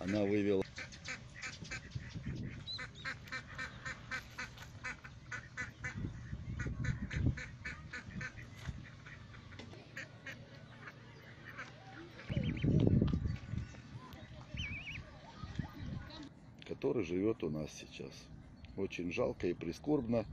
Она вывела. который живет у нас сейчас. Очень жалко и прискорбно,